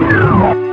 you.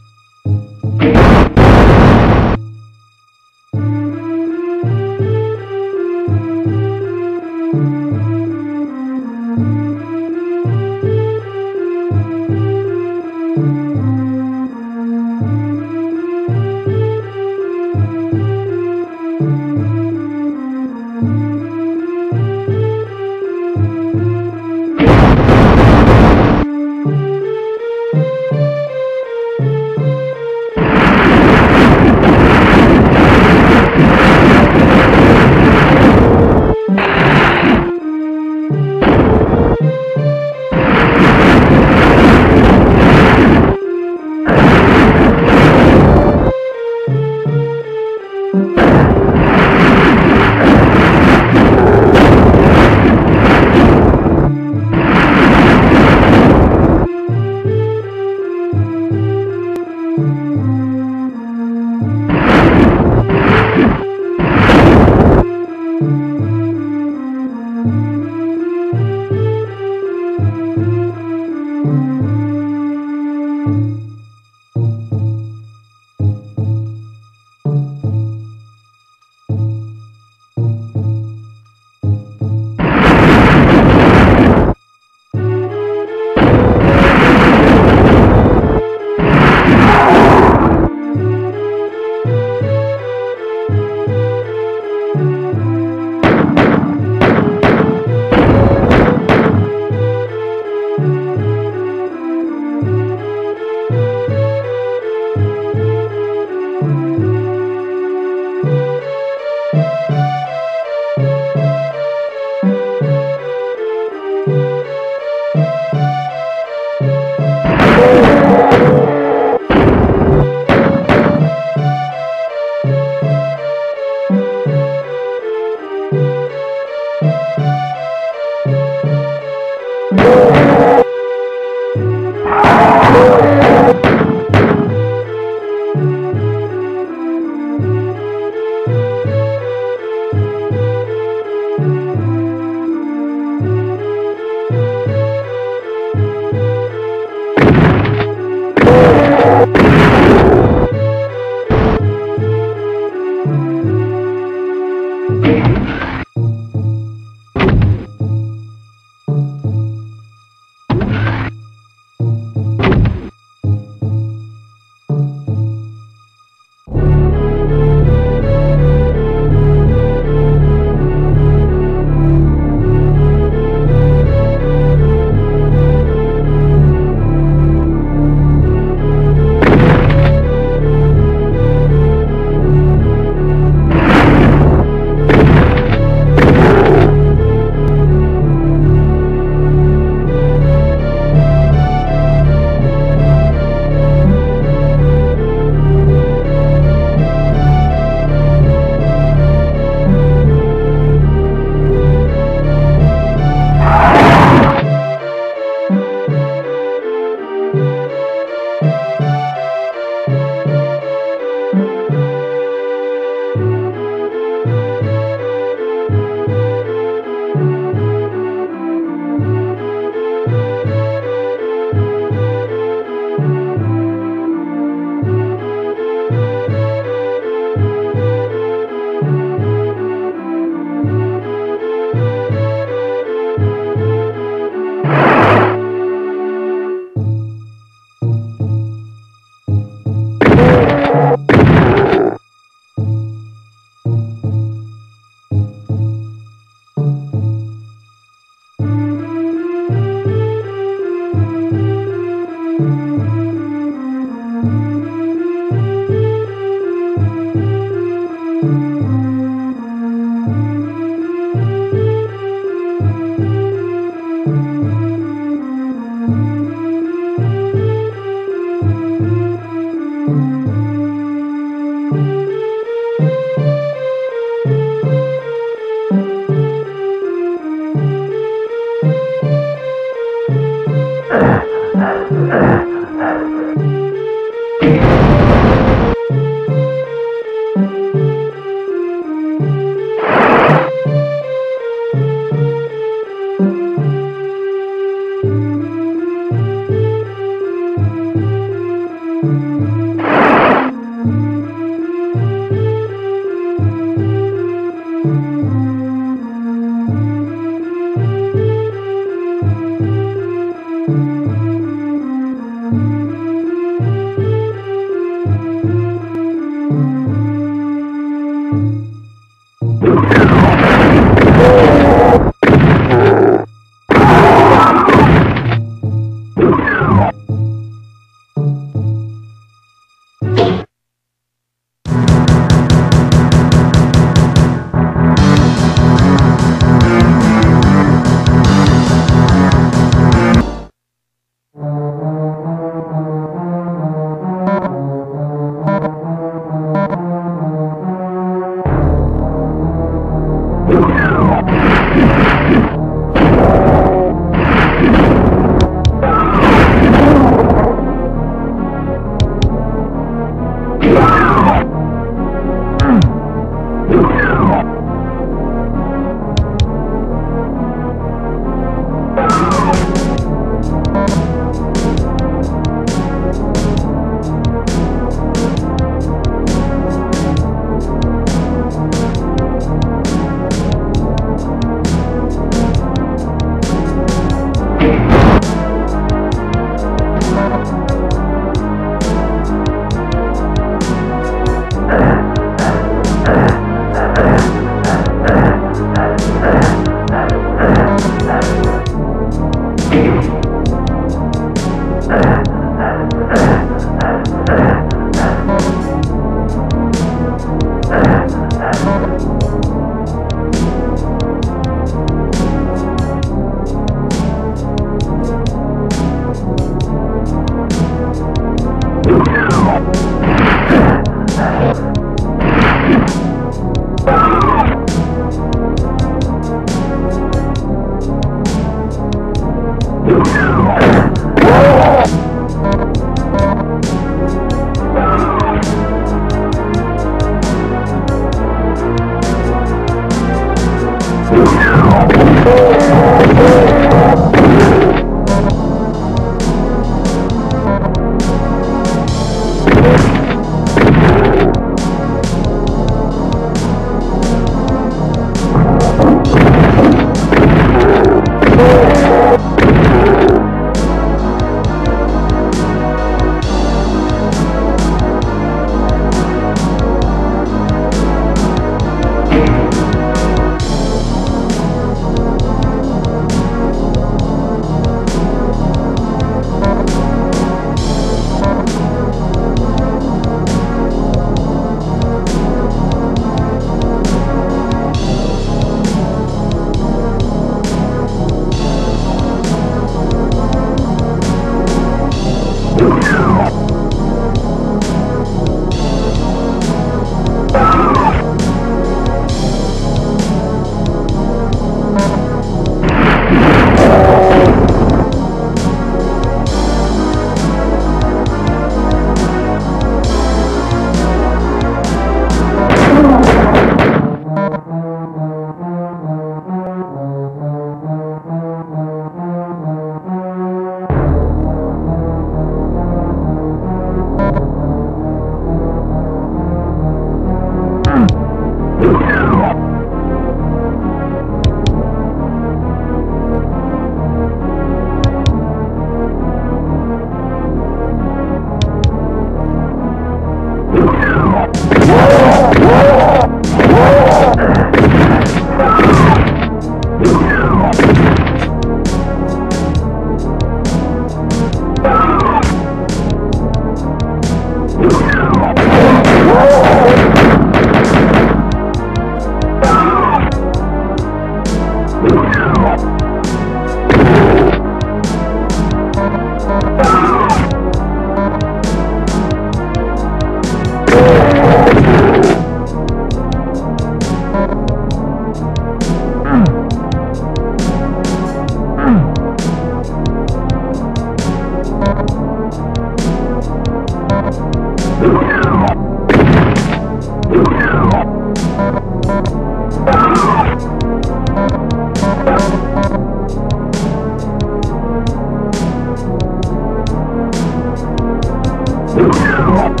Oh,